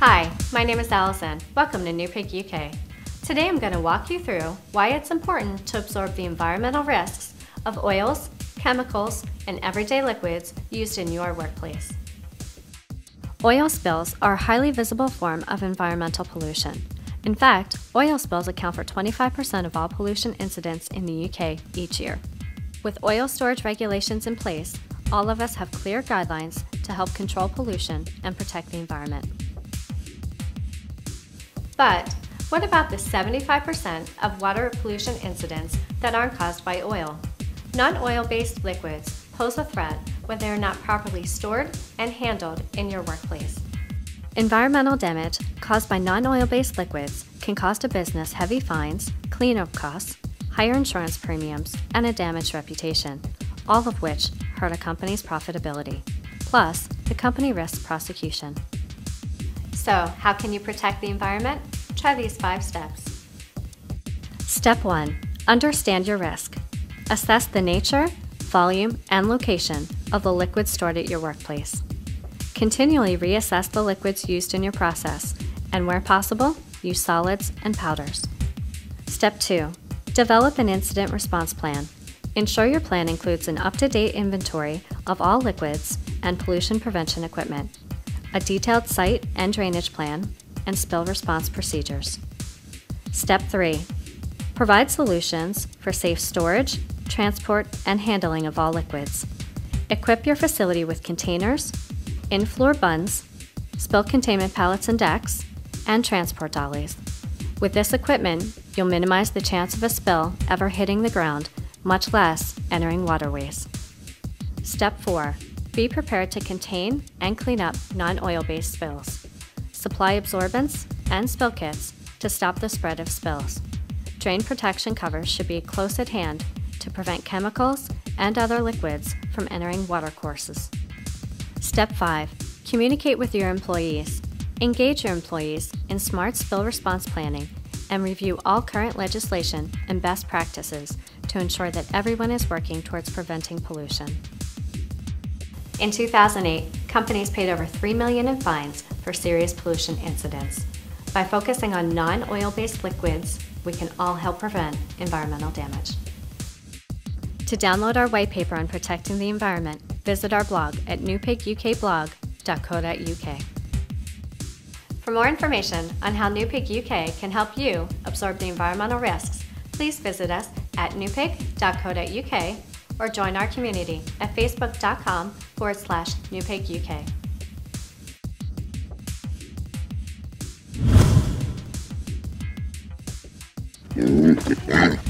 Hi, my name is Allison. Welcome to New Pig UK. Today I'm going to walk you through why it's important to absorb the environmental risks of oils, chemicals, and everyday liquids used in your workplace. Oil spills are a highly visible form of environmental pollution. In fact, oil spills account for 25% of all pollution incidents in the UK each year. With oil storage regulations in place, all of us have clear guidelines to help control pollution and protect the environment. But what about the 75% of water pollution incidents that aren't caused by oil? Non-oil based liquids pose a threat when they are not properly stored and handled in your workplace. Environmental damage caused by non-oil based liquids can cost a business heavy fines, cleanup costs, higher insurance premiums, and a damaged reputation, all of which hurt a company's profitability. Plus, the company risks prosecution. So, how can you protect the environment? Try these five steps. Step 1 Understand your risk. Assess the nature, volume, and location of the liquids stored at your workplace. Continually reassess the liquids used in your process, and where possible, use solids and powders. Step 2 Develop an incident response plan. Ensure your plan includes an up to date inventory of all liquids and pollution prevention equipment a detailed site and drainage plan, and spill response procedures. Step 3. Provide solutions for safe storage, transport, and handling of all liquids. Equip your facility with containers, in-floor bunds, spill containment pallets and decks, and transport dollies. With this equipment, you'll minimize the chance of a spill ever hitting the ground, much less entering waterways. Step 4. Be prepared to contain and clean up non oil based spills. Supply absorbents and spill kits to stop the spread of spills. Drain protection covers should be close at hand to prevent chemicals and other liquids from entering watercourses. Step 5. Communicate with your employees. Engage your employees in smart spill response planning and review all current legislation and best practices to ensure that everyone is working towards preventing pollution. In 2008, companies paid over 3 million in fines for serious pollution incidents. By focusing on non-oil based liquids, we can all help prevent environmental damage. To download our white paper on protecting the environment, visit our blog at newpigukblog.co.uk. For more information on how New Pig UK can help you absorb the environmental risks, please visit us at newpig.co.uk or join our community at facebook.com forward slash newpiguk. Mm-hmm.